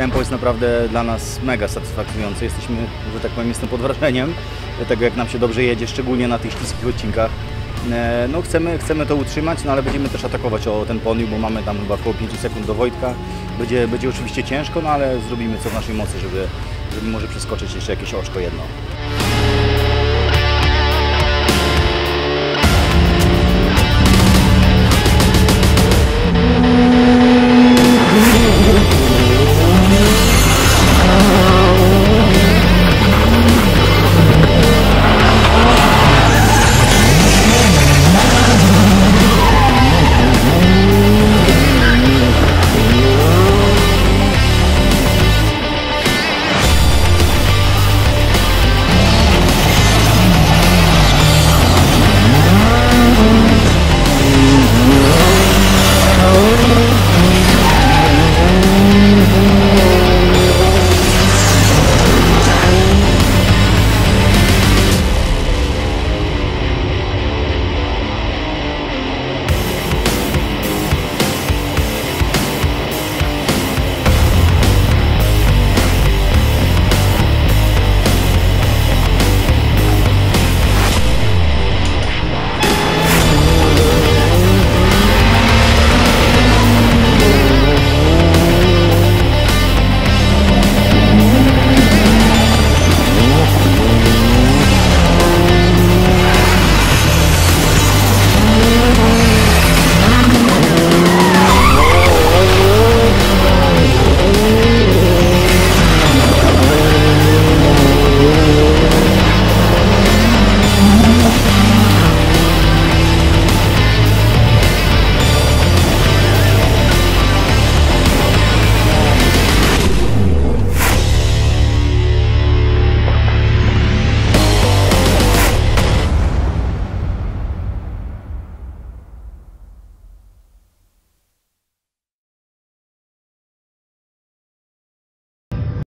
tempo jest naprawdę dla nas mega satysfakcjonujące. Jesteśmy, że tak powiem, jestem pod wrażeniem tego, jak nam się dobrze jedzie, szczególnie na tych śliskich odcinkach. E, no chcemy, chcemy to utrzymać, no ale będziemy też atakować o ten podium, bo mamy tam chyba około 5 sekund do Wojtka. Będzie, będzie oczywiście ciężko, no ale zrobimy co w naszej mocy, żeby, żeby może przeskoczyć jeszcze jakieś oczko jedno.